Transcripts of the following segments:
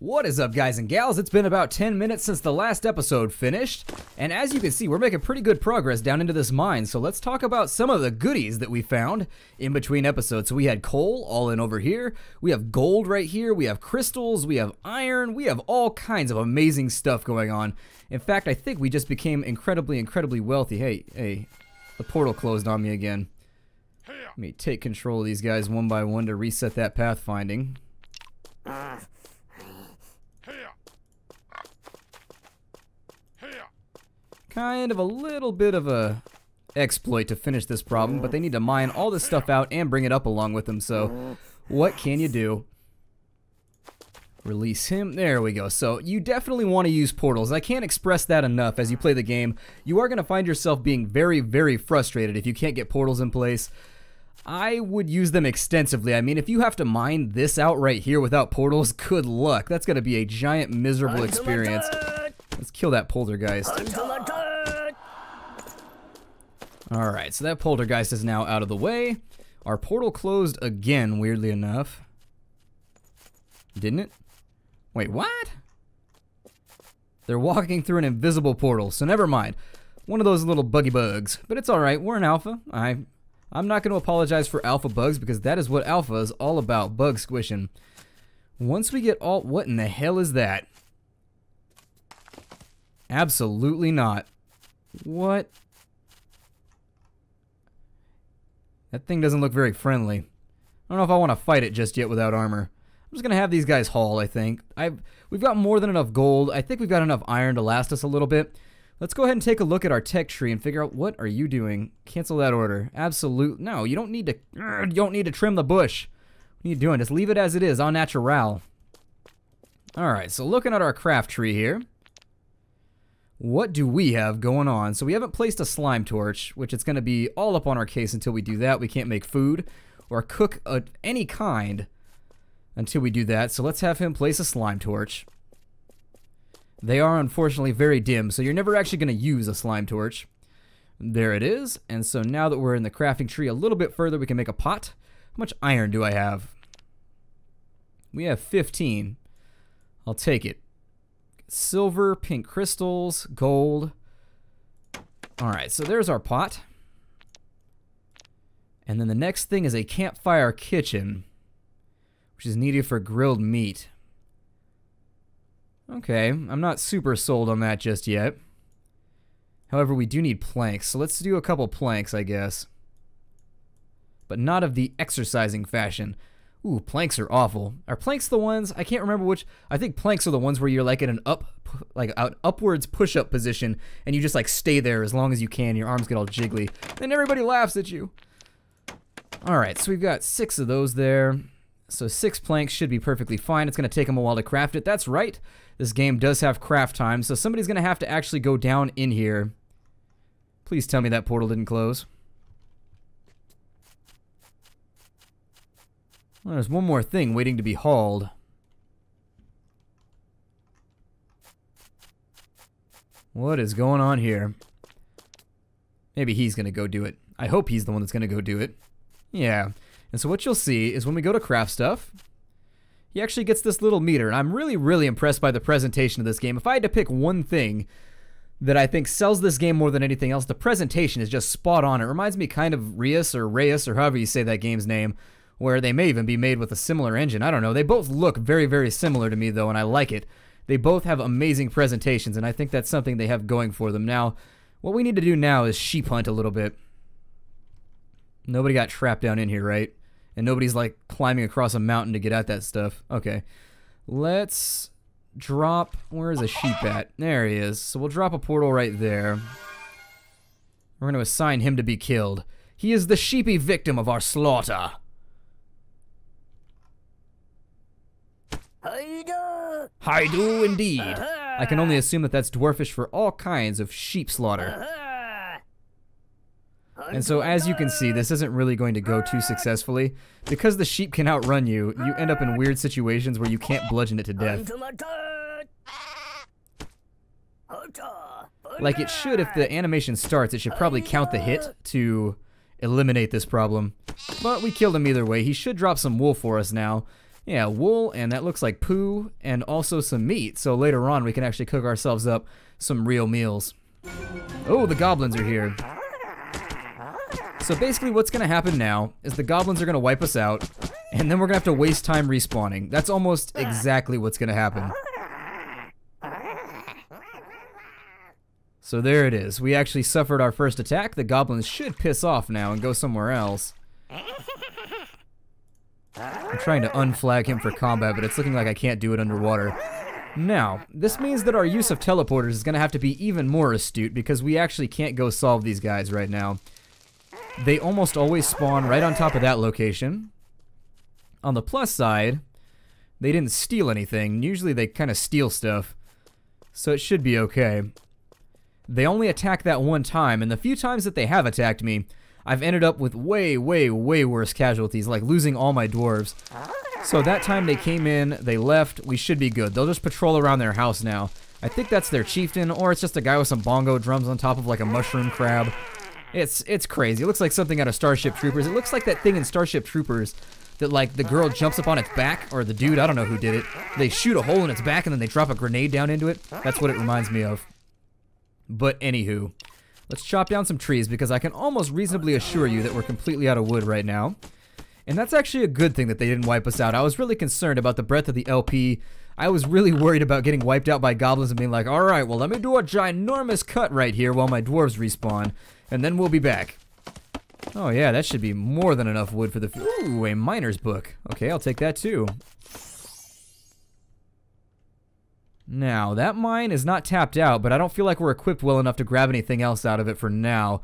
What is up, guys and gals? It's been about 10 minutes since the last episode finished, and as you can see, we're making pretty good progress down into this mine, so let's talk about some of the goodies that we found in between episodes. So we had coal all in over here, we have gold right here, we have crystals, we have iron, we have all kinds of amazing stuff going on. In fact, I think we just became incredibly, incredibly wealthy. Hey, hey, the portal closed on me again. Let me take control of these guys one by one to reset that pathfinding. Ah. Kind of a little bit of a exploit to finish this problem, but they need to mine all this stuff out and bring it up along with them, so what can you do? Release him. There we go. So you definitely want to use portals. I can't express that enough as you play the game. You are going to find yourself being very, very frustrated if you can't get portals in place. I would use them extensively. I mean, if you have to mine this out right here without portals, good luck. That's going to be a giant, miserable experience. Let's kill that poltergeist. Alright, so that poltergeist is now out of the way. Our portal closed again, weirdly enough. Didn't it? Wait, what? They're walking through an invisible portal, so never mind. One of those little buggy bugs. But it's alright, we're an alpha. I, I'm not going to apologize for alpha bugs because that is what alpha is all about, bug squishing. Once we get all... What in the hell is that? Absolutely not. What? That thing doesn't look very friendly. I don't know if I want to fight it just yet without armor. I'm just gonna have these guys haul, I think. I've we've got more than enough gold. I think we've got enough iron to last us a little bit. Let's go ahead and take a look at our tech tree and figure out what are you doing. Cancel that order. Absolute no, you don't need to you don't need to trim the bush. What are you doing? Just leave it as it is, on natural. Alright, so looking at our craft tree here. What do we have going on? So we haven't placed a slime torch, which it's going to be all up on our case until we do that. We can't make food or cook of any kind until we do that. So let's have him place a slime torch. They are unfortunately very dim, so you're never actually going to use a slime torch. There it is. And so now that we're in the crafting tree a little bit further, we can make a pot. How much iron do I have? We have 15. I'll take it. Silver, pink crystals, gold. Alright, so there's our pot. And then the next thing is a campfire kitchen which is needed for grilled meat. Okay, I'm not super sold on that just yet. However, we do need planks, so let's do a couple planks, I guess. But not of the exercising fashion. Ooh, planks are awful. Are planks the ones? I can't remember which. I think planks are the ones where you're like in an up, like an upwards push-up position, and you just like stay there as long as you can. Your arms get all jiggly. and everybody laughs at you. All right, so we've got six of those there. So six planks should be perfectly fine. It's going to take them a while to craft it. That's right. This game does have craft time, so somebody's going to have to actually go down in here. Please tell me that portal didn't close. Well, there's one more thing waiting to be hauled. What is going on here? Maybe he's going to go do it. I hope he's the one that's going to go do it. Yeah. And so what you'll see is when we go to craft stuff, he actually gets this little meter. And I'm really, really impressed by the presentation of this game. If I had to pick one thing that I think sells this game more than anything else, the presentation is just spot on. It reminds me kind of Rias or Reyes or however you say that game's name, where they may even be made with a similar engine. I don't know. They both look very, very similar to me though, and I like it. They both have amazing presentations, and I think that's something they have going for them. Now, what we need to do now is sheep hunt a little bit. Nobody got trapped down in here, right? and nobody's like climbing across a mountain to get at that stuff. Okay. Let's drop. Where is a sheep at? There he is. So we'll drop a portal right there. We're going to assign him to be killed. He is the sheepy victim of our slaughter. I do indeed. I can only assume that that's dwarfish for all kinds of sheep slaughter. And so as you can see, this isn't really going to go too successfully. Because the sheep can outrun you, you end up in weird situations where you can't bludgeon it to death. Like it should if the animation starts, it should probably count the hit to eliminate this problem. But we killed him either way. He should drop some wool for us now. Yeah, wool, and that looks like poo, and also some meat. So later on, we can actually cook ourselves up some real meals. Oh, the goblins are here. So basically, what's to happen now is the goblins are to wipe us out, and then we're to have to waste time respawning. That's almost exactly what's to happen. So there it is. We actually suffered our first attack. The goblins should piss off now and go somewhere else. I'm trying to unflag him for combat, but it's looking like I can't do it underwater. Now, this means that our use of teleporters is going to have to be even more astute because we actually can't go solve these guys right now. They almost always spawn right on top of that location. On the plus side, they didn't steal anything. Usually they kind of steal stuff. So it should be okay. They only attack that one time, and the few times that they have attacked me, I've ended up with way, way, way worse casualties, like losing all my dwarves. So that time they came in, they left, we should be good. They'll just patrol around their house now. I think that's their chieftain, or it's just a guy with some bongo drums on top of like a mushroom crab. It's it's crazy. It looks like something out of Starship Troopers. It looks like that thing in Starship Troopers that like the girl jumps up on its back, or the dude, I don't know who did it. They shoot a hole in its back and then they drop a grenade down into it. That's what it reminds me of. But anywho, let's chop down some trees because I can almost reasonably assure you that we're completely out of wood right now. And that's actually a good thing that they didn't wipe us out. I was really concerned about the breadth of the LP. I was really worried about getting wiped out by goblins and being like, alright, well let me do a ginormous cut right here while my dwarves respawn, and then we'll be back. Oh yeah, that should be more than enough wood for the... Ooh, a miner's book. Okay, I'll take that too. Now, that mine is not tapped out, but I don't feel like we're equipped well enough to grab anything else out of it for now.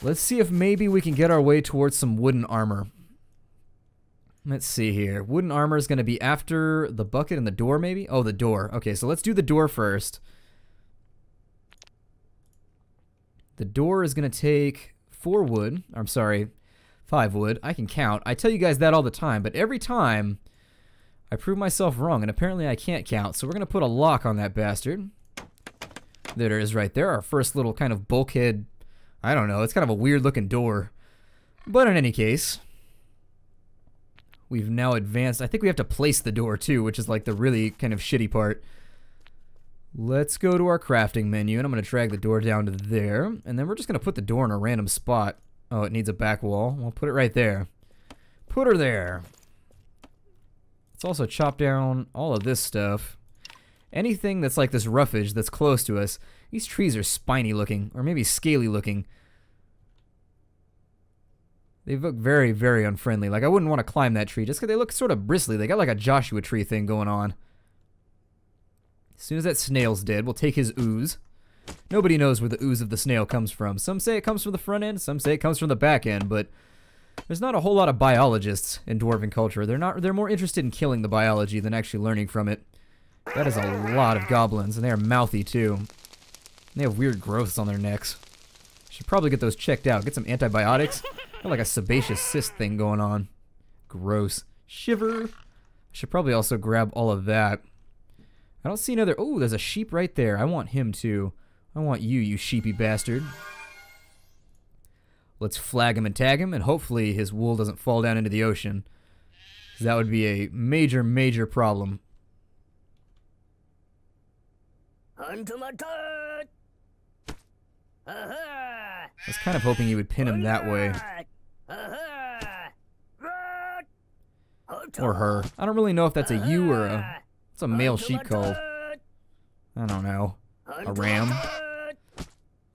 Let's see if maybe we can get our way towards some wooden armor. Let's see here. Wooden armor is going to be after the bucket and the door, maybe? Oh, the door. Okay, so let's do the door first. The door is going to take four wood. I'm sorry, five wood. I can count. I tell you guys that all the time, but every time I proved myself wrong, and apparently I can't count. So we're going to put a lock on that bastard. There it is right there. Our first little kind of bulkhead. I don't know. It's kind of a weird looking door. But in any case, we've now advanced. I think we have to place the door too, which is like the really kind of shitty part. Let's go to our crafting menu, and I'm going to drag the door down to there. And then we're just going to put the door in a random spot. Oh, it needs a back wall. We'll put it right there. Put her there. Let's also chop down all of this stuff. Anything that's like this roughage that's close to us. These trees are spiny looking, or maybe scaly looking. They look very, very unfriendly. Like, I wouldn't want to climb that tree just because they look sort of bristly. They got like a Joshua tree thing going on. As soon as that snail's dead, we'll take his ooze. Nobody knows where the ooze of the snail comes from. Some say it comes from the front end, some say it comes from the back end, but there's not a whole lot of biologists in dwarven culture. They're not they're more interested in killing the biology than actually learning from it. That is a lot of goblins, and they are mouthy too. They have weird growths on their necks. Should probably get those checked out. Get some antibiotics. Got like a sebaceous cyst thing going on. Gross. Shiver. I should probably also grab all of that. I don't see another. Oh, there's a sheep right there. I want him too. I want you, you sheepy bastard. Let's flag him and tag him, and hopefully his wool doesn't fall down into the ocean. That would be a major, major problem. I was kind of hoping you would pin him that way. Or her. I don't really know if that's a you or a... It's a male sheep called. I don't know. A ram? I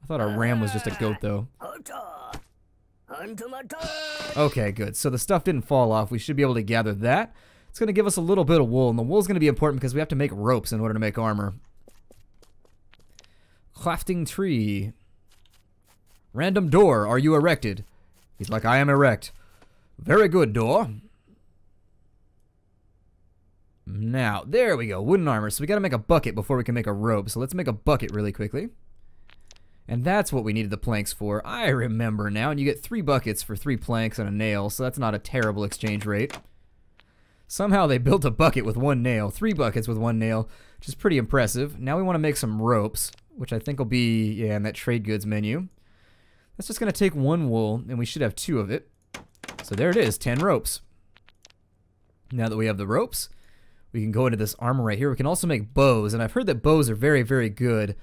thought a ram was just a goat, though. Okay, good. So the stuff didn't fall off. We should be able to gather that. It's going to give us a little bit of wool, and the wool is going to be important because we have to make ropes in order to make armor. Crafting tree. Random door, are you erected? He's like, I am erect. Very good, door. Now, there we go, wooden armor. So we gotta make a bucket before we can make a rope. So let's make a bucket really quickly. And that's what we needed the planks for. I remember now, and you get three buckets for three planks and a nail, so that's not a terrible exchange rate. Somehow they built a bucket with one nail, three buckets with one nail, which is pretty impressive. Now we want to make some ropes, which I think will be, yeah, in that trade goods menu. That's just going to take one wool, and we should have two of it. So there it is, 10 ropes. Now that we have the ropes, we can go into this armor right here. We can also make bows, and I've heard that bows are very, very good,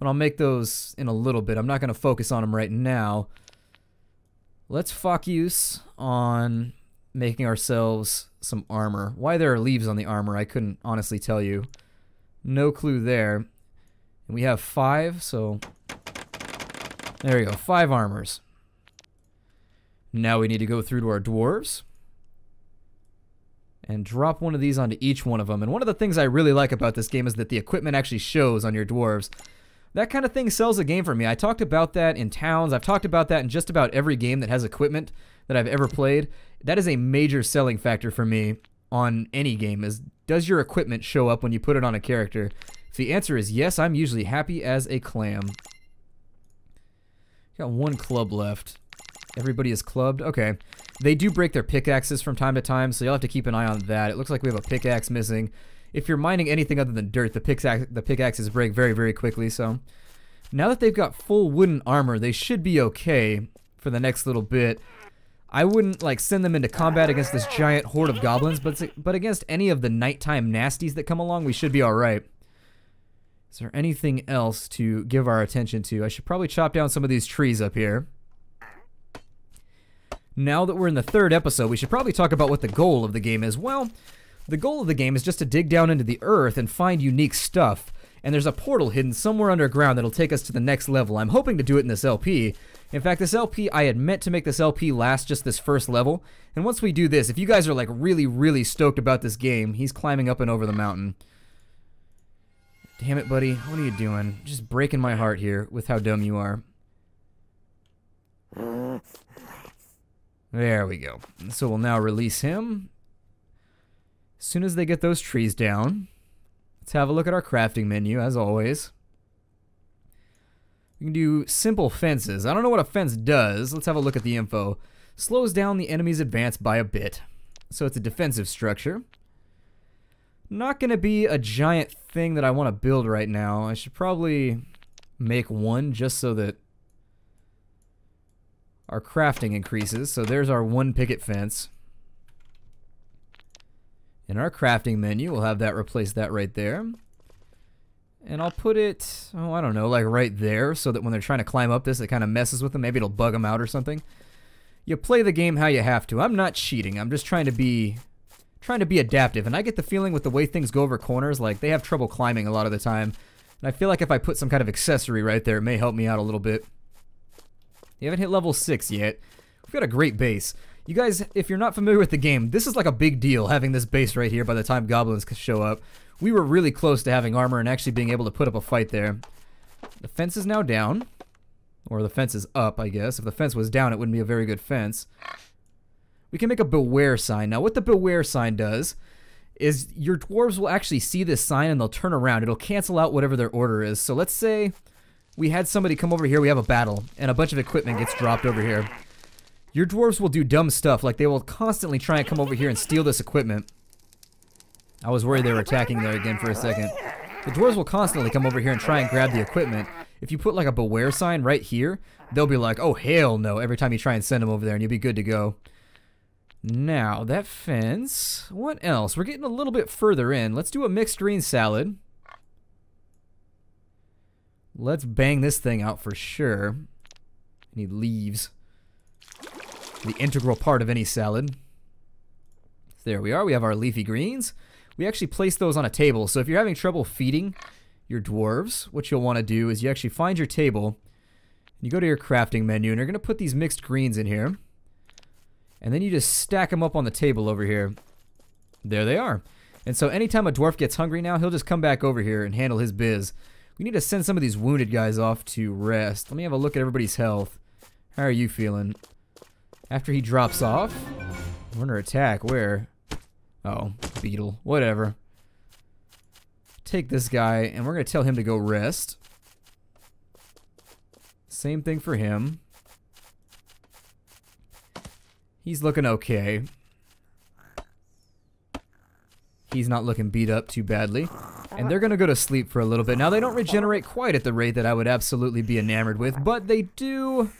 but I'll make those in a little bit. I'm not going to focus on them right now. Let's focus on making ourselves some armor. Why there are leaves on the armor, I couldn't honestly tell you. No clue there. And we have five, so there we go, five armors. Now we need to go through to our dwarves and drop one of these onto each one of them. And one of the things I really like about this game is that the equipment actually shows on your dwarves. That kind of thing sells a game for me. I talked about that in towns. I've talked about that in just about every game that has equipment that I've ever played. That is a major selling factor for me on any game is does your equipment show up when you put it on a character? If the answer is yes, I'm usually happy as a clam. Got one club left. Everybody is clubbed? Okay. They do break their pickaxes from time to time, so you'll have to keep an eye on that. It looks like we have a pickaxe missing. If you're mining anything other than dirt, the, pickaxe, the pickaxes break very, very quickly, so... Now that they've got full wooden armor, they should be okay for the next little bit. I wouldn't, like, send them into combat against this giant horde of goblins, but, but against any of the nighttime nasties that come along, we should be alright. Is there anything else to give our attention to? I should probably chop down some of these trees up here. Now that we're in the third episode, we should probably talk about what the goal of the game is. Well, the goal of the game is just to dig down into the earth and find unique stuff. And there's a portal hidden somewhere underground that'll take us to the next level. I'm hoping to do it in this LP. In fact, this LP, I had meant to make this LP last just this first level. And once we do this, if you guys are like really, really stoked about this game, he's climbing up and over the mountain. Damn it, buddy. What are you doing? Just breaking my heart here with how dumb you are. There we go. So we'll now release him. As soon as they get those trees down, let's have a look at our crafting menu, as always. We can do simple fences. I don't know what a fence does. Let's have a look at the info. Slows down the enemy's advance by a bit. So it's a defensive structure. Not going to be a giant thing that I want to build right now. I should probably make one just so that our crafting increases. So there's our one picket fence. In our crafting menu, we'll have that replace that right there. And I'll put it, oh, I don't know, like right there so that when they're trying to climb up this, it kind of messes with them. Maybe it'll bug them out or something. You play the game how you have to. I'm not cheating. I'm just trying to be trying to be adaptive. And I get the feeling with the way things go over corners, like they have trouble climbing a lot of the time. And I feel like if I put some kind of accessory right there, it may help me out a little bit. You haven't hit level 6 yet. We've got a great base. You guys, if you're not familiar with the game, this is like a big deal having this base right here by the time goblins show up. We were really close to having armor and actually being able to put up a fight there. The fence is now down. Or the fence is up, I guess. If the fence was down, it wouldn't be a very good fence. We can make a beware sign. Now, what the beware sign does is your dwarves will actually see this sign and they'll turn around. It'll cancel out whatever their order is. So let's say we had somebody come over here, we have a battle, and a bunch of equipment gets dropped over here. Your dwarves will do dumb stuff, like they will constantly try and come over here and steal this equipment. I was worried they were attacking there again for a second. The dwarves will constantly come over here and try and grab the equipment. If you put like a beware sign right here, they'll be like, oh hell no, every time you try and send them over there and you'll be good to go. Now, that fence. What else? We're getting a little bit further in. Let's do a mixed green salad. Let's bang this thing out for sure. Need leaves. The integral part of any salad. There we are. We have our leafy greens. We actually place those on a table. So if you're having trouble feeding your dwarves, what you'll want to do is you actually find your table. And you go to your crafting menu and you're going to put these mixed greens in here. And then you just stack them up on the table over here. There they are. And so anytime a dwarf gets hungry now, he'll just come back over here and handle his biz. We need to send some of these wounded guys off to rest. Let me have a look at everybody's health. How are you feeling? After he drops off, under attack. Where? Oh, beetle. Whatever. Take this guy, and we're going to tell him to go rest. Same thing for him. He's looking okay. He's not looking beat up too badly. And they're going to go to sleep for a little bit. Now, they don't regenerate quite at the rate that I would absolutely be enamored with, but they do...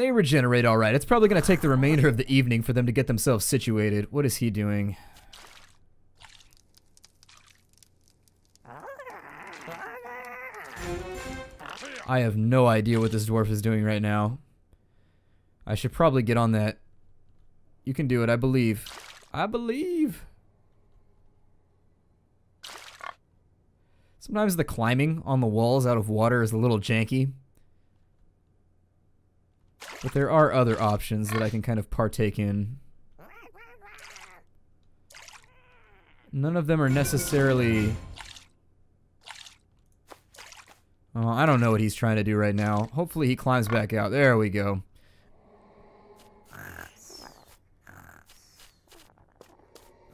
They regenerate all right. It's probably going to take the remainder of the evening for them to get themselves situated. What is he doing? I have no idea what this dwarf is doing right now. I should probably get on that. You can do it, I believe. I believe. Sometimes the climbing on the walls out of water is a little janky. But there are other options that I can kind of partake in. None of them are necessarily... Oh, I don't know what he's trying to do right now. Hopefully he climbs back out. There we go.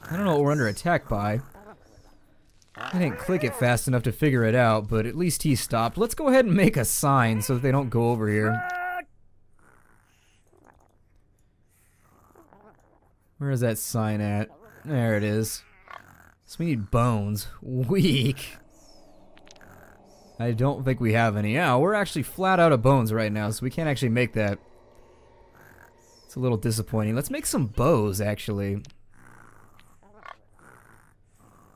I don't know what we're under attack by. I didn't click it fast enough to figure it out, but at least he stopped. Let's go ahead and make a sign so that they don't go over here. Where is that sign at? There it is. So we need bones. Weak. I don't think we have any. Yeah, we're actually flat out of bones right now, so we can't actually make that. It's a little disappointing. Let's make some bows, actually.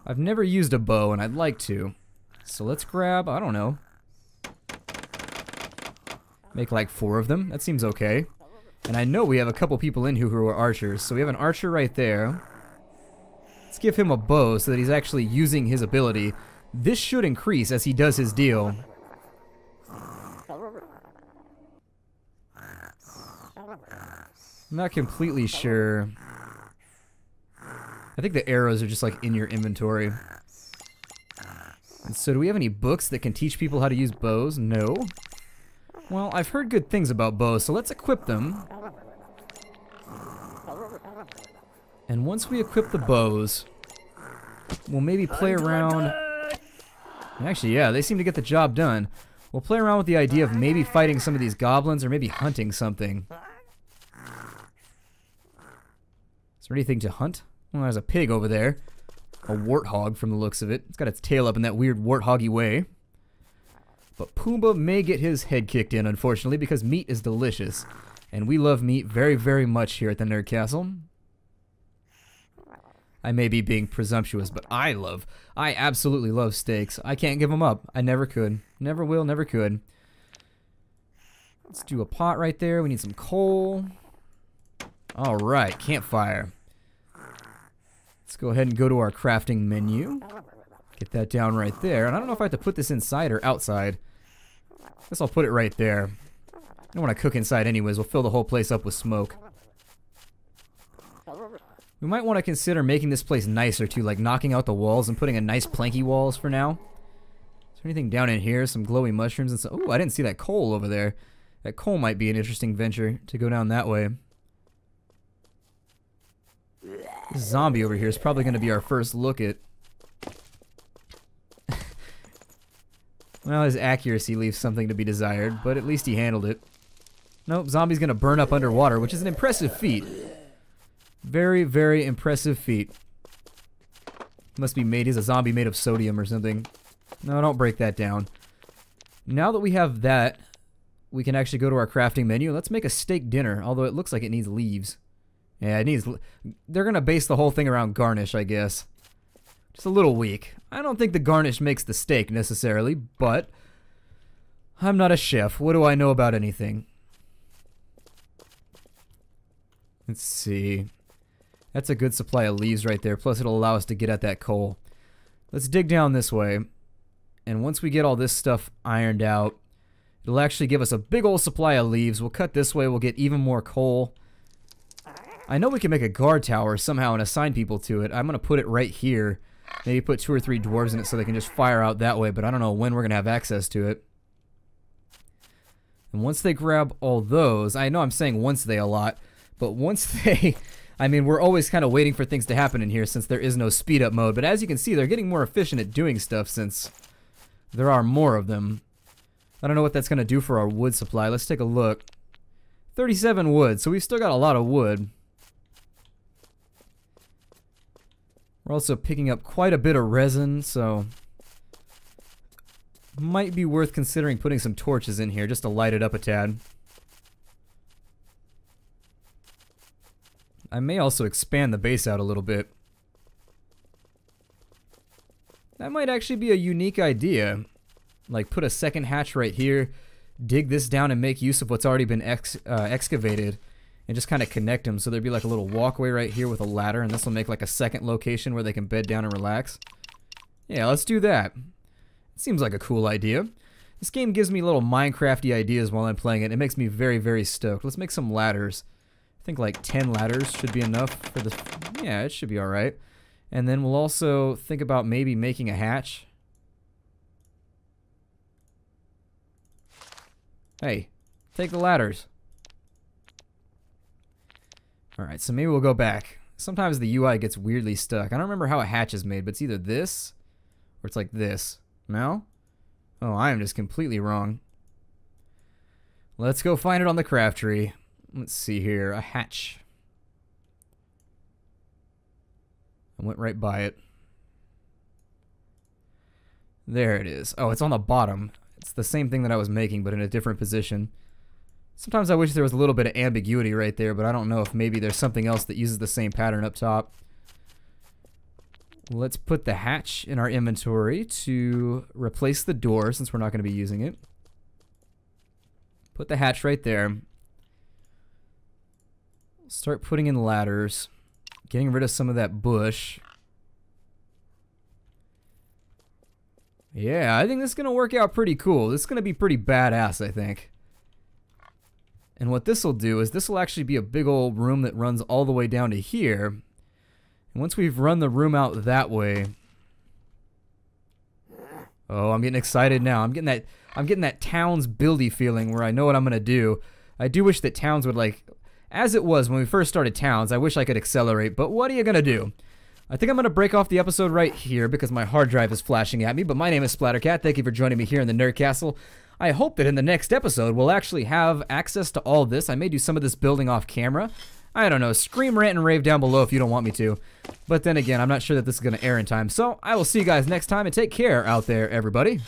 I've never used a bow, and I'd like to. So let's grab, I don't know. Make like four of them. That seems okay. And I know we have a couple people in here who are archers. So we have an archer right there. Let's give him a bow so that he's actually using his ability. This should increase as he does his deal. I'm not completely sure. I think the arrows are just like in your inventory. And so do we have any books that can teach people how to use bows? No. Well, I've heard good things about bows, so let's equip them. And once we equip the bows, we'll maybe play around... Actually, yeah, they seem to get the job done. We'll play around with the idea of maybe fighting some of these goblins or maybe hunting something. Is there anything to hunt? Well, there's a pig over there. A warthog from the looks of it. It's got its tail up in that weird warthoggy way. But Pumbaa may get his head kicked in, unfortunately, because meat is delicious. And we love meat very, very much here at the Nerd Castle. I may be being presumptuous, but I love, I absolutely love steaks. I can't give them up. I never could. Never will, never could. Let's do a pot right there. We need some coal. All right, campfire. Let's go ahead and go to our crafting menu. Get that down right there. And I don't know if I have to put this inside or outside. Guess I'll put it right there. I don't want to cook inside anyways. We'll fill the whole place up with smoke. We might want to consider making this place nicer too, like knocking out the walls and putting a nice planky walls for now. Is there anything down in here? Some glowy mushrooms and so. Oh, I didn't see that coal over there. That coal might be an interesting venture to go down that way. This zombie over here is probably going to be our first look at. Well, his accuracy leaves something to be desired, but at least he handled it. Nope, zombie's to burn up underwater, which is an impressive feat. Very, very impressive feat. Must be made, he's a zombie made of sodium or something. No, don't break that down. Now that we have that, we can actually go to our crafting menu. Let's make a steak dinner, although it looks like it needs leaves. Yeah, it needs... They're to base the whole thing around garnish, I guess. Just a little weak. I don't think the garnish makes the steak, necessarily, but... I'm not a chef. What do I know about anything? Let's see. That's a good supply of leaves right there. Plus, it'll allow us to get at that coal. Let's dig down this way. And once we get all this stuff ironed out, it'll actually give us a big old supply of leaves. We'll cut this way. We'll get even more coal. I know we can make a guard tower somehow and assign people to it. I'm going to put it right here. Maybe put two or three dwarves in it so they can just fire out that way, but I don't know when we're going to have access to it. And once they grab all those, I know I'm saying once they a lot, but once they... I mean, we're always kind of waiting for things to happen in here since there is no speed up mode, but as you can see, they're getting more efficient at doing stuff since there are more of them. I don't know what that's going to do for our wood supply. Let's take a look. 37 wood, so we've still got a lot of wood. We're also picking up quite a bit of resin, so might be worth considering putting some torches in here just to light it up a tad. I may also expand the base out a little bit. That might actually be a unique idea. Like put a second hatch right here, dig this down and make use of what's already been ex uh, excavated and just kind of connect them. So there'd be like a little walkway right here with a ladder and this will make like a second location where they can bed down and relax. Yeah, let's do that. It seems like a cool idea. This game gives me little Minecrafty ideas while I'm playing it. It makes me very, very stoked. Let's make some ladders. I think like 10 ladders should be enough for this. Yeah, it should be alright. And then we'll also think about maybe making a hatch. Hey, take the ladders. Alright, so maybe we'll go back. Sometimes the UI gets weirdly stuck. I don't remember how a hatch is made, but it's either this or it's like this. No? Oh, I am just completely wrong. Let's go find it on the craft tree. Let's see here. A hatch. I went right by it. There it is. Oh, it's on the bottom. It's the same thing that I was making, but in a different position. Sometimes I wish there was a little bit of ambiguity right there, but I don't know if maybe there's something else that uses the same pattern up top. Let's put the hatch in our inventory to replace the door since we're not going to be using it. Put the hatch right there. Start putting in ladders. Getting rid of some of that bush. Yeah, I think this is going to work out pretty cool. This is going to be pretty badass, I think. And what this will do is this will actually be a big old room that runs all the way down to here. And once we've run the room out that way... Oh, I'm getting excited now. I'm getting that I'm getting that Towns buildy feeling where I know what I'm going to do. I do wish that Towns would like as it was when we first started Towns, I wish I could accelerate, but what are you gonna do? I think I'm gonna break off the episode right here because my hard drive is flashing at me, but my name is Splattercat. Thank you for joining me here in the Nerd Castle. I hope that in the next episode we'll actually have access to all this. I may do some of this building off camera. I don't know, scream, rant, and rave down below if you don't want me to. But then again, I'm not sure that this is going to air in time. So I will see you guys next time, and take care out there, everybody.